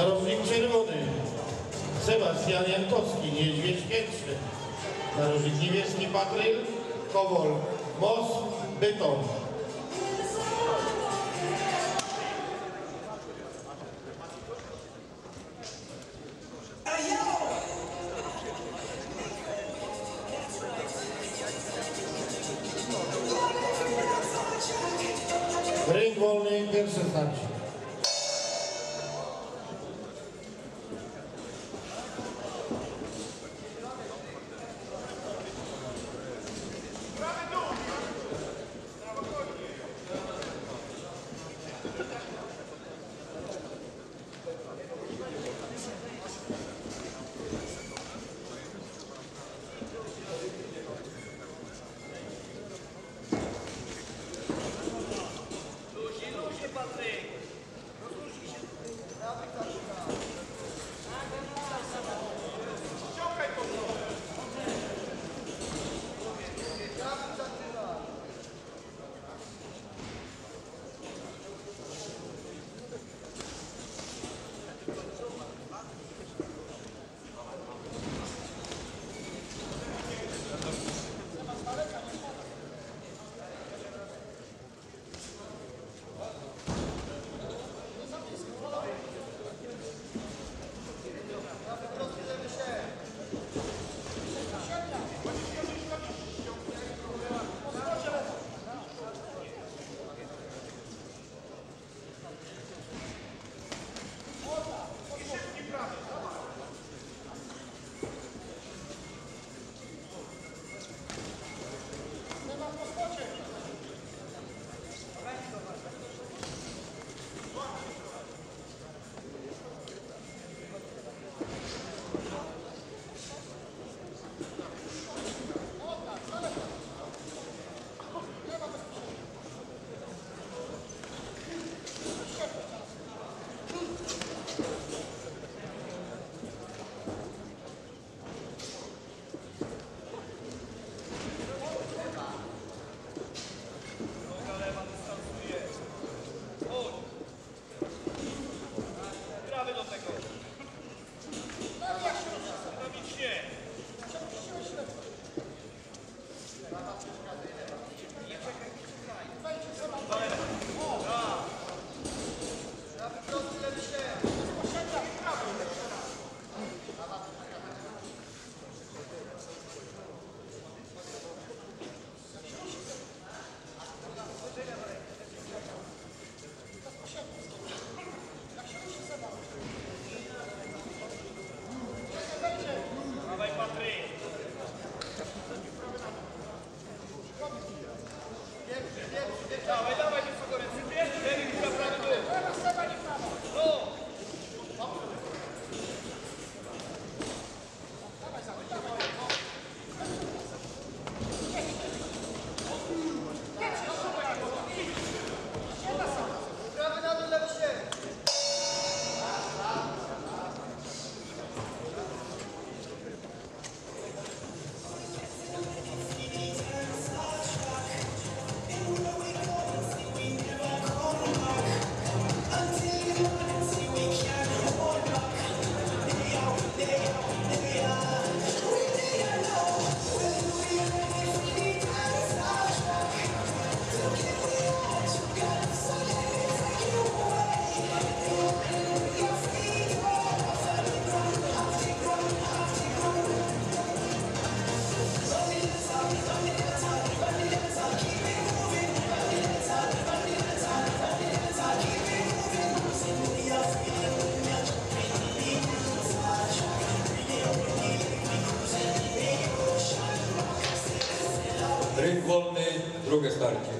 Narożnik czerwony. Sebastian Jankowski, Niedźwiedź Piętrzny. Narożnik niebieski Patryl Kowol, Mos Bytom. Ring wolny, pierwsze starcie. государки.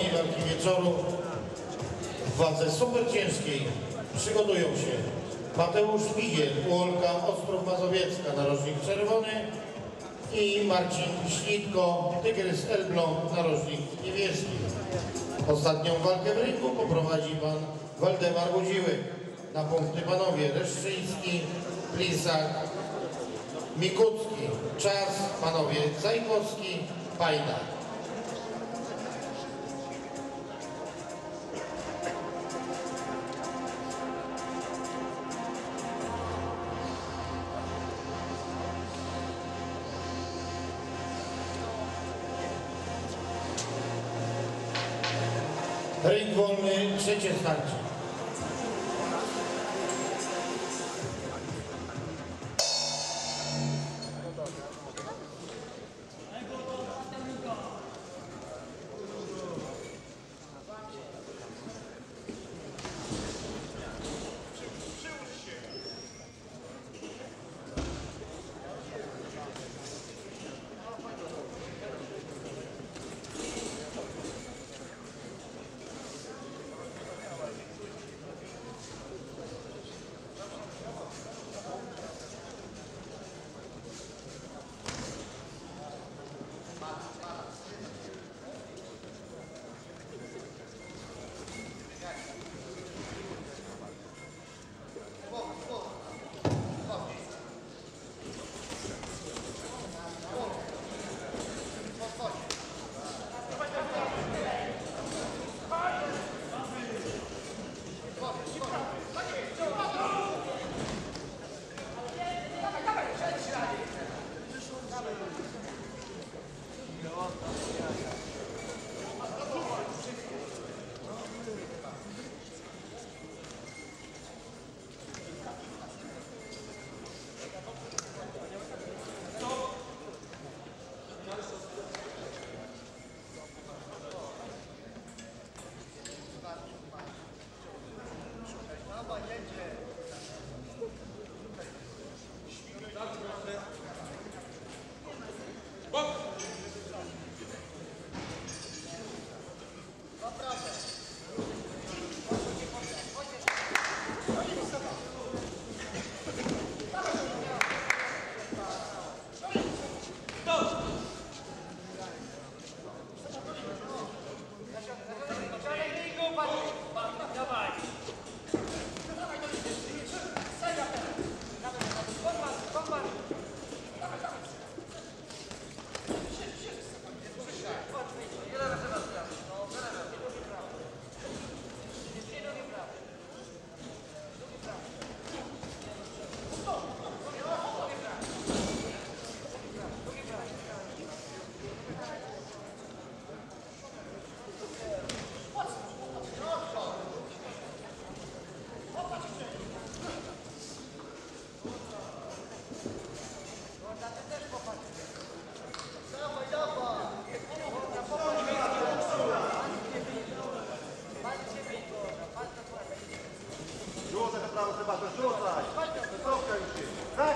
Ostatniej walki wieczoru w wadze super ciężkiej przygotują się Mateusz Figiel, Uolka Ostrów Mazowiecka, narożnik czerwony i Marcin Śnitko, Tygrys Elbląg, narożnik niebieski. Ostatnią walkę w ringu poprowadzi pan Waldemar Budziły. Na punkty panowie Reszczyński, Plisak, Mikucki. Czas panowie Zajkowski, Pajda. Ring wolny, trzecie starcie.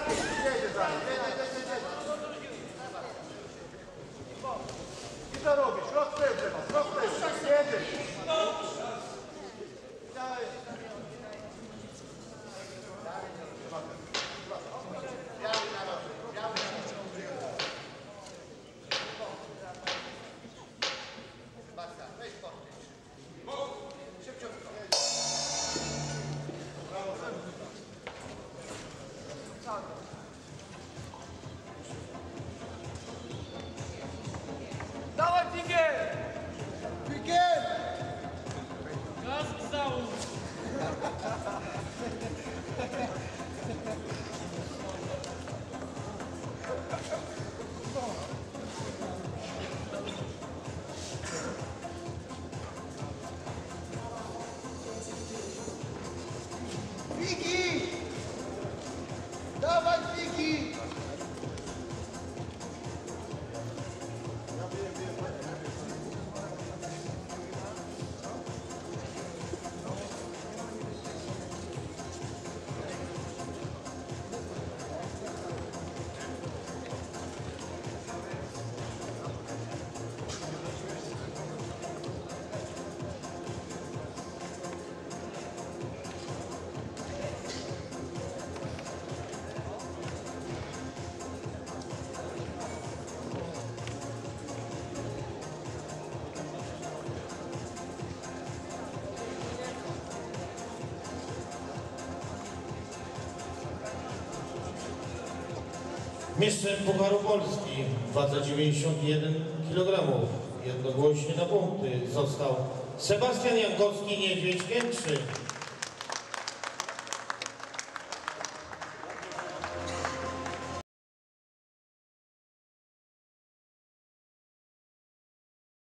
这就算了这个这个 Chicago. Mistrzem Pucharu Polski w wadze 91 kg jednogłośnie na punkty został Sebastian Jankowski Niedźwiedź Kętrzy.